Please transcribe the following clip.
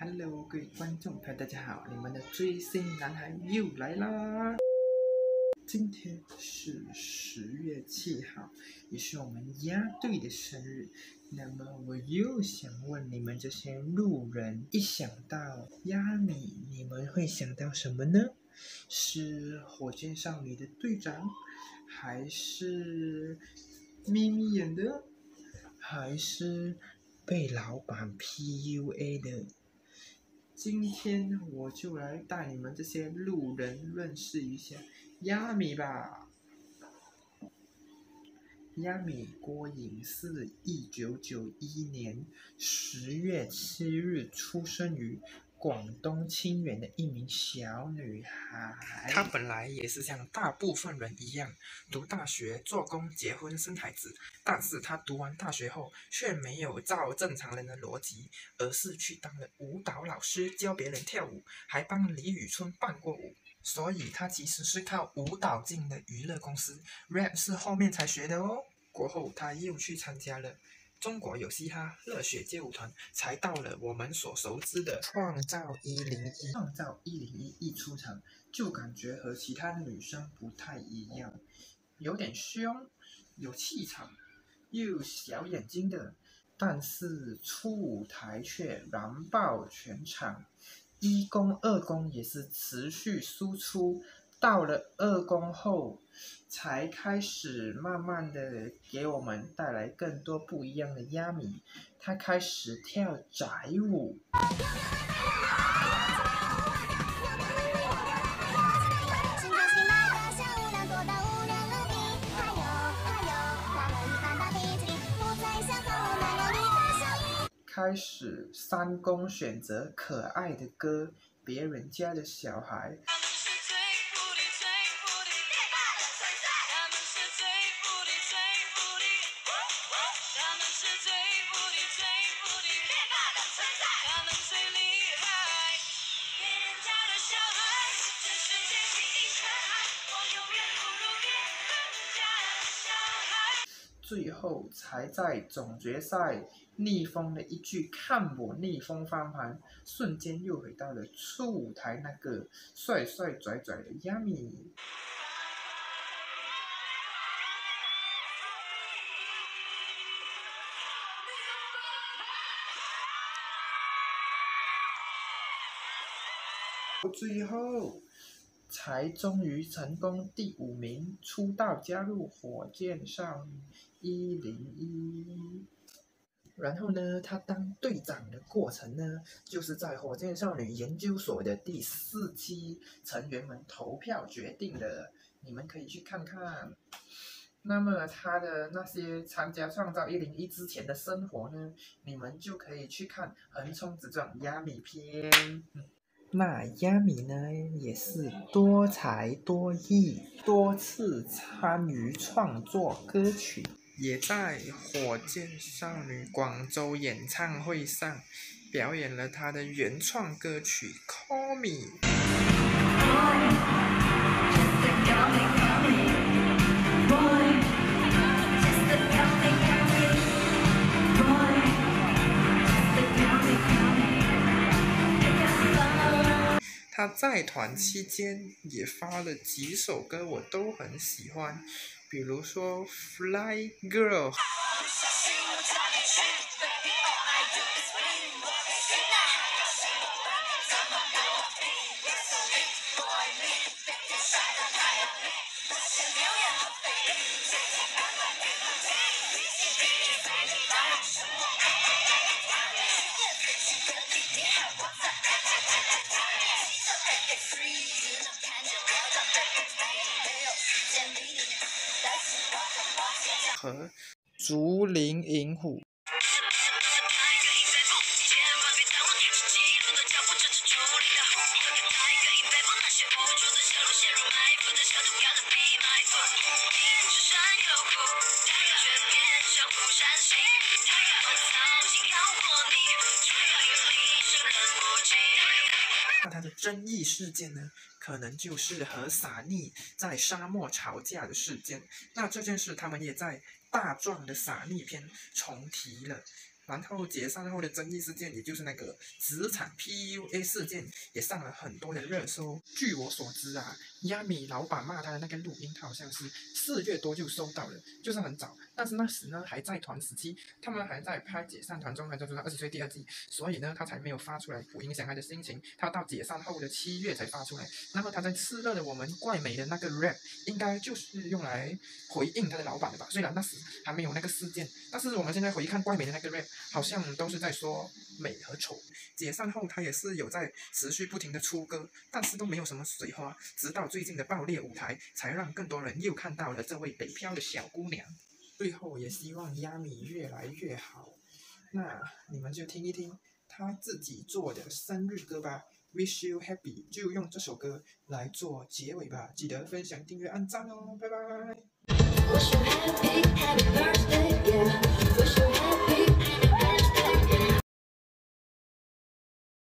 Hello，各位观众朋友，大家好！你们的追星男孩又来啦！今天是十月七号，也是我们鸭队的生日。那么我又想问你们这些路人，一想到鸭米，你们会想到什么呢？是火箭少女的队长，还是咪咪演的，还是被老板 PUA 的？今天我就来带你们这些路人认识一下亚米吧。亚米郭颖是一九九一年十月七日出生于。广东清远的一名小女孩，她本来也是像大部分人一样读大学、做工、结婚、生孩子，但是她读完大学后却没有照正常人的逻辑，而是去当了舞蹈老师，教别人跳舞，还帮李宇春伴过舞。所以她其实是靠舞蹈进的娱乐公司，rap 是后面才学的哦。过后她又去参加了。中国有嘻哈热血街舞团，才到了我们所熟知的创造一零一。创造一零一一出场，就感觉和其他女生不太一样，有点凶，有气场，又小眼睛的，但是出舞台却燃爆全场，一公二公也是持续输出。到了二宫后，才开始慢慢的给我们带来更多不一样的压米。他开始跳宅舞。开始三公选择可爱的歌，别人家的小孩。最后才在总决赛逆风的一句“看我逆风翻盘”，瞬间又回到了初舞台那个帅帅拽拽的 Yummy。最后。才终于成功第五名出道，加入火箭少女一零一。然后呢，他当队长的过程呢，就是在火箭少女研究所的第四期成员们投票决定的。你们可以去看看。那么他的那些参加创造一零一之前的生活呢，你们就可以去看《横冲直撞压米篇》。那亚米呢，也是多才多艺，多次参与创作歌曲，也在火箭少女广州演唱会上表演了她的原创歌曲《Call Me》。他在团期间也发了几首歌，我都很喜欢，比如说《Fly Girl》。竹林银虎。那他的争议事件呢？可能就是和撒尼在沙漠吵架的事件。那这件事，他们也在大壮的傻逆篇重提了。然后解散后的争议事件，也就是那个职场 PUA 事件，也上了很多的热搜。据我所知啊，亚米老板骂他的那个录音，他好像是四月多就收到了，就是很早。但是那时呢还在团时期，他们还在拍解散团中，还在做他二十岁第二季，所以呢他才没有发出来，不影响他的心情。他到解散后的七月才发出来。那么他在炽热的我们怪美的那个 rap，应该就是用来回应他的老板的吧？虽然那时还没有那个事件，但是我们现在回看怪美的那个 rap。好像都是在说美和丑。解散后，他也是有在持续不停的出歌，但是都没有什么水花。直到最近的爆裂舞台，才让更多人又看到了这位北漂的小姑娘。最后也希望亚米越来越好。那你们就听一听他自己做的生日歌吧，Wish You Happy，就用这首歌来做结尾吧。记得分享、订阅、按赞哦，拜拜。